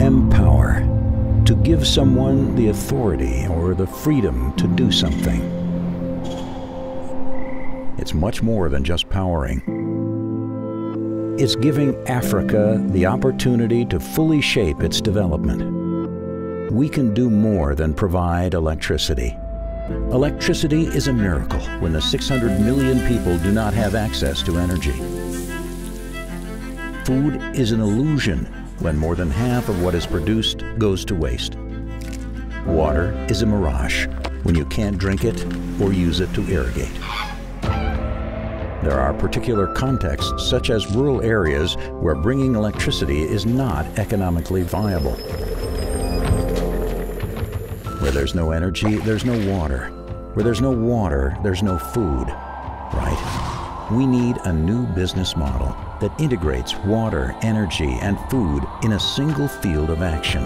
empower, to give someone the authority or the freedom to do something. It's much more than just powering. It's giving Africa the opportunity to fully shape its development. We can do more than provide electricity. Electricity is a miracle when the 600 million people do not have access to energy. Food is an illusion when more than half of what is produced goes to waste. Water is a mirage when you can't drink it or use it to irrigate. There are particular contexts, such as rural areas, where bringing electricity is not economically viable. Where there's no energy, there's no water. Where there's no water, there's no food. Right? We need a new business model that integrates water, energy, and food in a single field of action.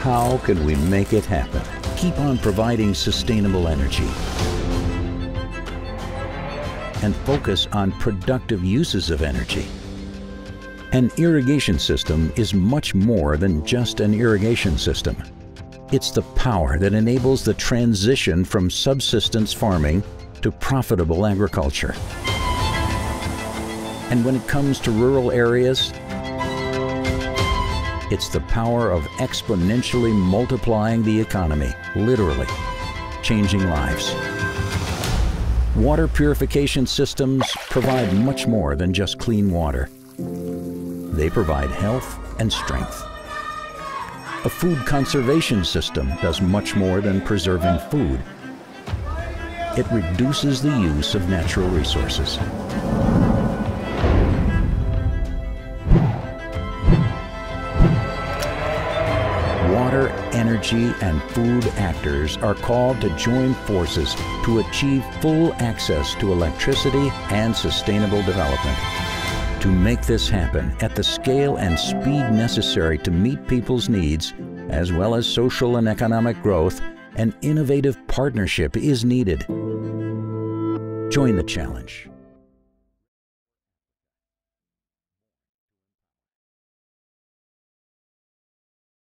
How can we make it happen? Keep on providing sustainable energy and focus on productive uses of energy. An irrigation system is much more than just an irrigation system. It's the power that enables the transition from subsistence farming to profitable agriculture. And when it comes to rural areas, it's the power of exponentially multiplying the economy, literally, changing lives. Water purification systems provide much more than just clean water. They provide health and strength. A food conservation system does much more than preserving food. It reduces the use of natural resources. Water, energy, and food actors are called to join forces to achieve full access to electricity and sustainable development. To make this happen at the scale and speed necessary to meet people's needs, as well as social and economic growth, an innovative partnership is needed. Join the challenge.